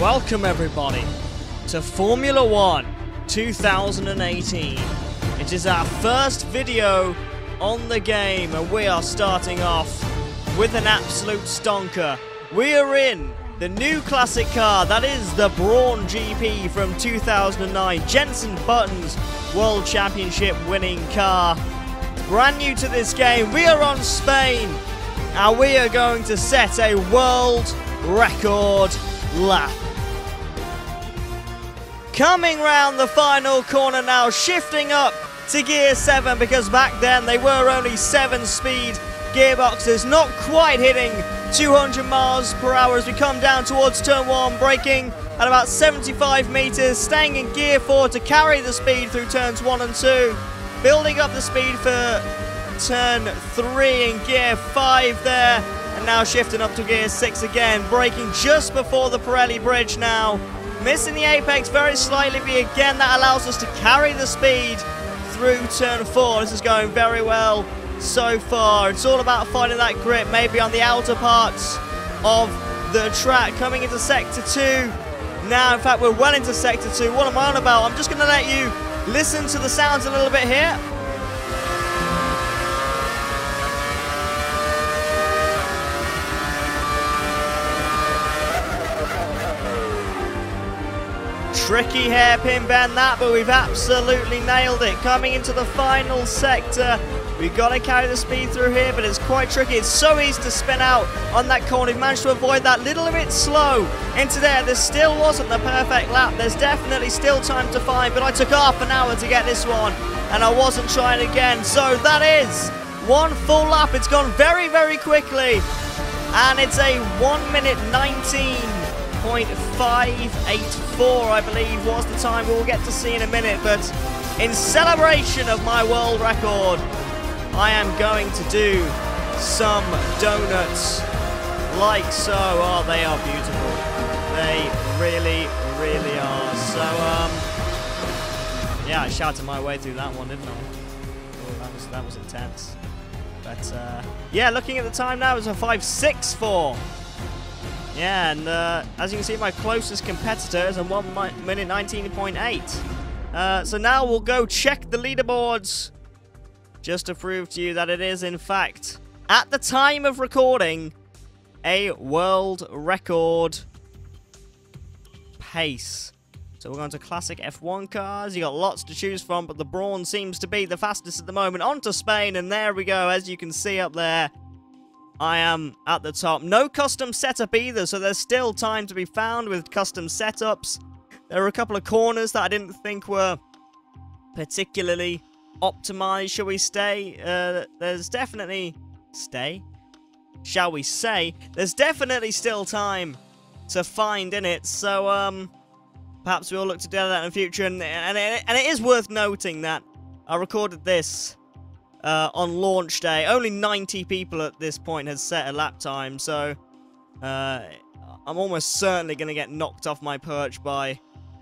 Welcome everybody to Formula One 2018. It is our first video on the game and we are starting off with an absolute stonker. We are in the new classic car, that is the Brawn GP from 2009, Jenson Button's World Championship winning car. Brand new to this game, we are on Spain and we are going to set a world record lap. Coming round the final corner now, shifting up to gear 7 because back then they were only 7 speed gearboxes, not quite hitting 200 miles per hour as we come down towards turn 1, braking at about 75 meters, staying in gear 4 to carry the speed through turns 1 and 2, building up the speed for turn 3 in gear 5 there, and now shifting up to gear 6 again, braking just before the Pirelli bridge now, missing the apex very slightly, but again that allows us to carry the speed through turn 4. This is going very well so far. It's all about finding that grip, maybe on the outer parts of the track. Coming into sector 2 now. In fact, we're well into sector 2. What am I on about? I'm just going to let you listen to the sounds a little bit here. Tricky hairpin bend that, but we've absolutely nailed it. Coming into the final sector, we've got to carry the speed through here, but it's quite tricky. It's so easy to spin out on that corner. We've managed to avoid that little bit slow into there. This still wasn't the perfect lap. There's definitely still time to find, but I took half an hour to get this one, and I wasn't trying again. So that is one full lap. It's gone very, very quickly, and it's a 1 minute 19 0.584, I believe, was the time we'll get to see in a minute. But in celebration of my world record, I am going to do some donuts like so. Oh, they are beautiful. They really, really are. So, um, yeah, I shouted my way through that one, didn't I? Oh, that was, that was intense. But, uh, yeah, looking at the time now, it's a 5.64. Yeah, and uh, as you can see, my closest competitor is on 1 minute 19.8. Uh, so now we'll go check the leaderboards just to prove to you that it is, in fact, at the time of recording, a world record pace. So we're going to classic F1 cars. You got lots to choose from, but the Brawn seems to be the fastest at the moment. On to Spain, and there we go, as you can see up there. I am at the top. No custom setup either, so there's still time to be found with custom setups. There are a couple of corners that I didn't think were particularly optimized, shall we stay? Uh, there's definitely... Stay? Shall we say? There's definitely still time to find in it, so, um... Perhaps we'll look to do that in the future, and, and, it, and it is worth noting that I recorded this uh, on launch day. Only 90 people at this point has set a lap time, so uh, I'm almost certainly going to get knocked off my perch by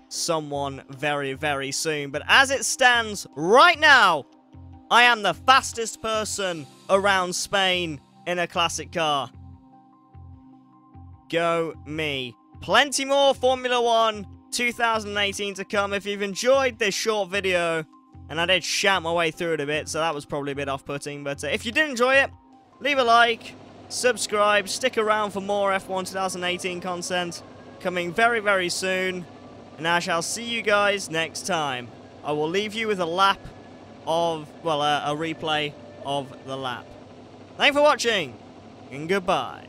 someone very, very soon. But as it stands right now, I am the fastest person around Spain in a classic car. Go me. Plenty more Formula 1 2018 to come. If you've enjoyed this short video, and I did shout my way through it a bit, so that was probably a bit off-putting. But uh, if you did enjoy it, leave a like, subscribe, stick around for more F1 2018 content coming very, very soon. And I shall see you guys next time. I will leave you with a lap of, well, uh, a replay of the lap. Thanks for watching, and goodbye.